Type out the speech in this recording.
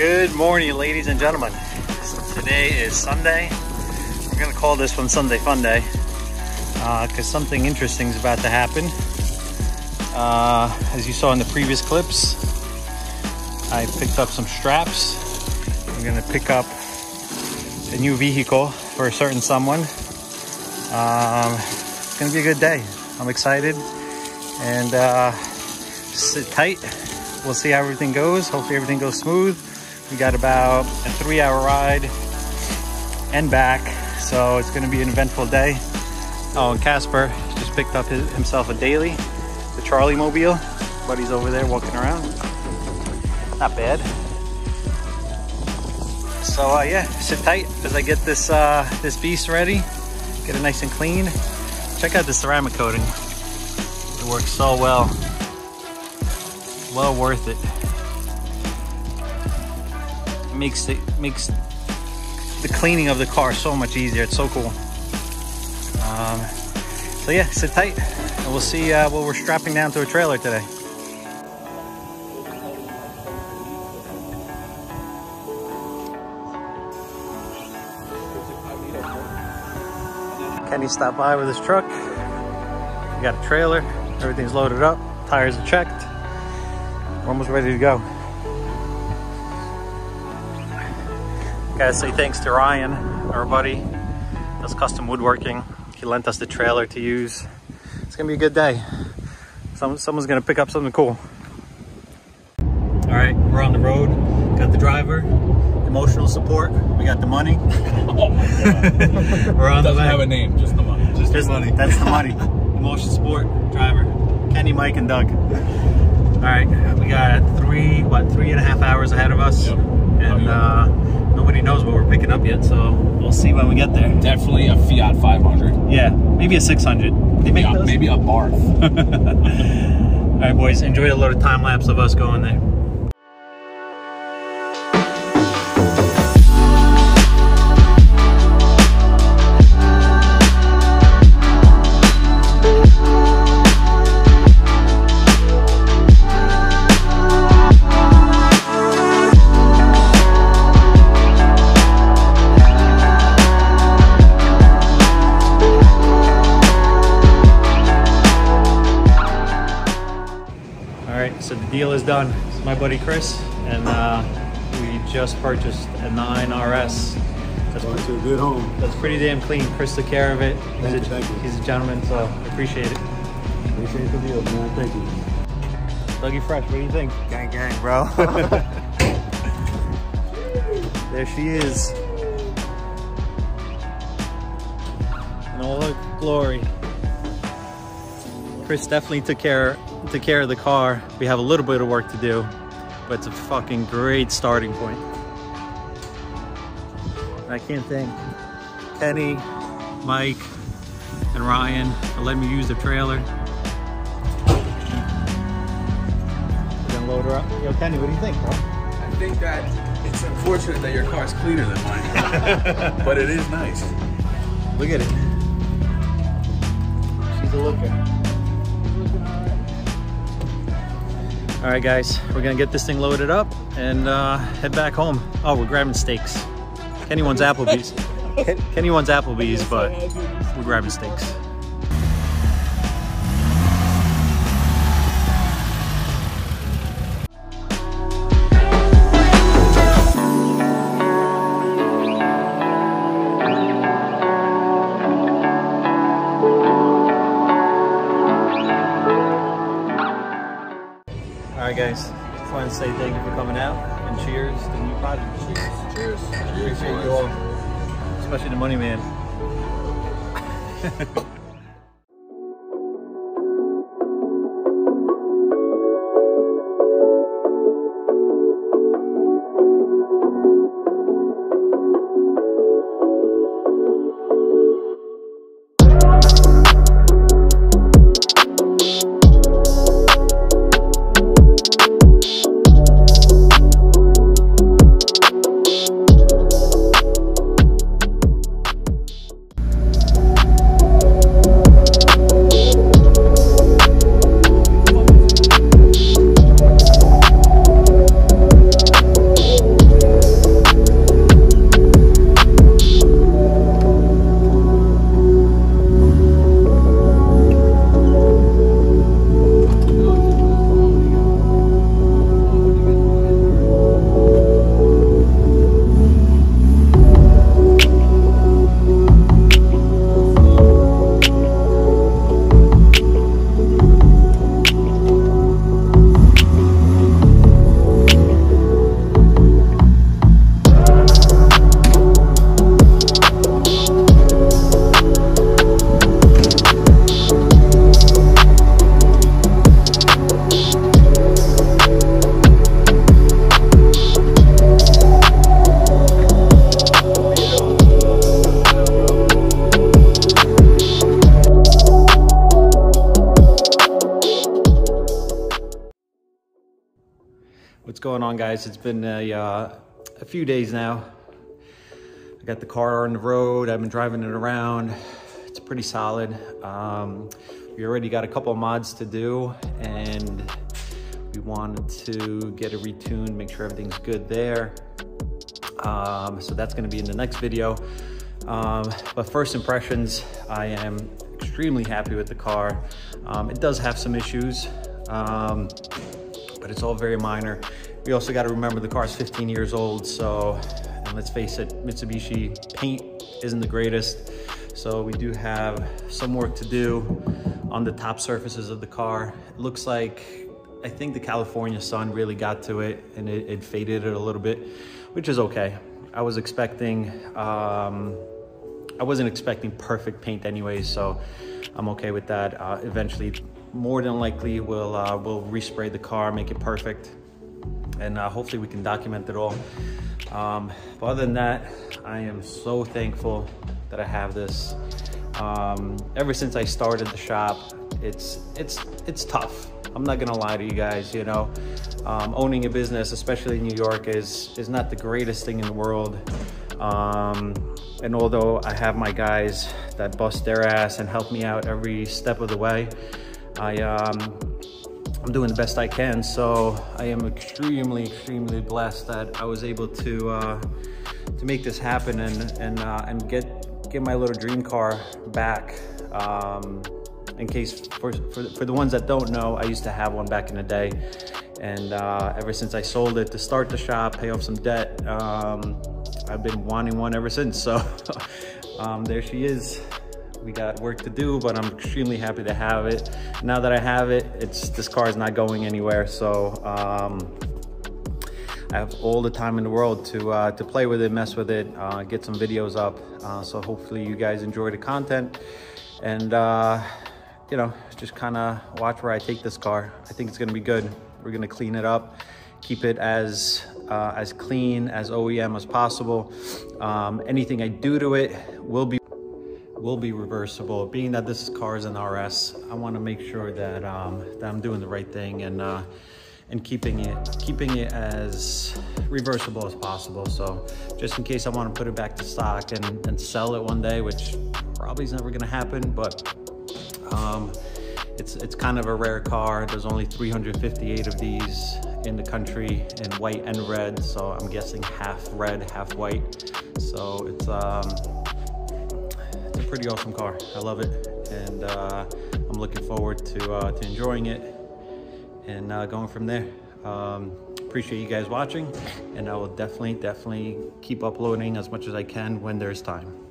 morning, ladies and gentlemen. Today is Sunday. We're gonna call this one Sunday Fun Day because uh, something interesting is about to happen. Uh, as you saw in the previous clips, I picked up some straps. I'm gonna pick up a new vehicle for a certain someone. Um, it's gonna be a good day. I'm excited and uh, sit tight. We'll see how everything goes. Hopefully everything goes smooth. We got about a three hour ride and back. So it's gonna be an eventful day. Oh, and Casper just picked up his, himself a daily, the Charlie Mobile. Buddy's over there walking around. Not bad. So uh, yeah, sit tight as I get this uh, this beast ready, get it nice and clean. Check out the ceramic coating. It works so well. Well worth it makes it makes the cleaning of the car so much easier. It's so cool. Um, so yeah, sit tight, and we'll see uh, what we're strapping down to a trailer today. Kenny stopped by with his truck. We got a trailer. Everything's loaded up. Tires are checked. We're almost ready to go. Gotta say thanks to Ryan, our buddy, does custom woodworking. He lent us the trailer to use. It's gonna be a good day. Some, someone's gonna pick up something cool. All right, we're on the road. Got the driver, emotional support. We got the money. oh we're on Doesn't have a name, just the money. Just, just the money. That's the money. emotional support, driver. Kenny, Mike, and Doug. All right, we got three, what, three and a half hours ahead of us. Yep. And uh, nobody knows what we're picking up yet, so we'll see when we get there. Definitely a Fiat 500. Yeah, maybe a 600. They make yeah, those? maybe Abarth. All right, boys, enjoy a little time lapse of us going there. Deal is done. It's my buddy Chris, and uh, we just purchased a 9RS. That's Going to a good home. That's pretty damn clean. Chris took care of it. He's, thank a, you, he's a gentleman, so I appreciate it. Appreciate the deal, man. Thank you. Dougie Fresh, what do you think? Gang, gang, bro. there she is. In all her glory. Chris definitely took care took care of the car. We have a little bit of work to do, but it's a fucking great starting point. I can't thank Kenny, Mike, and Ryan for letting me use the trailer. We're gonna load her up. Yo, Kenny, what do you think, bro? I think that it's unfortunate that your car is cleaner than mine, but it is nice. Look at it. She's a looker. All right, guys, we're gonna get this thing loaded up and uh, head back home. Oh, we're grabbing steaks. Kenny wants Applebee's. Kenny wants Applebee's, but we're grabbing steaks. Guys. Just want to say thank you for coming out and cheers to the new project. Cheers. Cheers. Appreciate you all, especially the money man. What's going on, guys? It's been a, uh, a few days now. I got the car on the road. I've been driving it around. It's pretty solid. Um, we already got a couple mods to do, and we wanted to get it retuned, make sure everything's good there. Um, so that's going to be in the next video. Um, but first impressions, I am extremely happy with the car. Um, it does have some issues, um, but it's all very minor. We also got to remember the car is 15 years old, so and let's face it, Mitsubishi paint isn't the greatest. So we do have some work to do on the top surfaces of the car. It looks like, I think the California sun really got to it and it, it faded it a little bit, which is okay. I was expecting, um, I wasn't expecting perfect paint anyways, so I'm okay with that. Uh, eventually, more than likely, we'll, uh, we'll respray the car, make it perfect, and uh, hopefully we can document it all. Um, but other than that, I am so thankful that I have this. Um, ever since I started the shop, it's it's it's tough. I'm not gonna lie to you guys. You know, um, owning a business, especially in New York, is is not the greatest thing in the world. Um, and although I have my guys that bust their ass and help me out every step of the way, I um, I'm doing the best I can. So I am extremely, extremely blessed that I was able to uh, to make this happen and and uh, and get get my little dream car back. Um, in case for, for for the ones that don't know, I used to have one back in the day, and uh, ever since I sold it to start the shop, pay off some debt, um, I've been wanting one ever since. So um, there she is we got work to do, but I'm extremely happy to have it. Now that I have it, it's this car is not going anywhere. So um, I have all the time in the world to uh, to play with it, mess with it, uh, get some videos up. Uh, so hopefully you guys enjoy the content and uh, you know, just kind of watch where I take this car. I think it's gonna be good. We're gonna clean it up, keep it as uh, as clean as OEM as possible. Um, anything I do to it will be will be reversible. Being that this car is an RS, I want to make sure that um, that I'm doing the right thing and uh, and keeping it keeping it as reversible as possible. So just in case I want to put it back to stock and, and sell it one day, which probably is never going to happen, but um, it's it's kind of a rare car. There's only 358 of these in the country in white and red, so I'm guessing half red, half white. So it's um, pretty awesome car. I love it, and uh, I'm looking forward to, uh, to enjoying it and uh, going from there. Um, appreciate you guys watching, and I will definitely, definitely keep uploading as much as I can when there's time.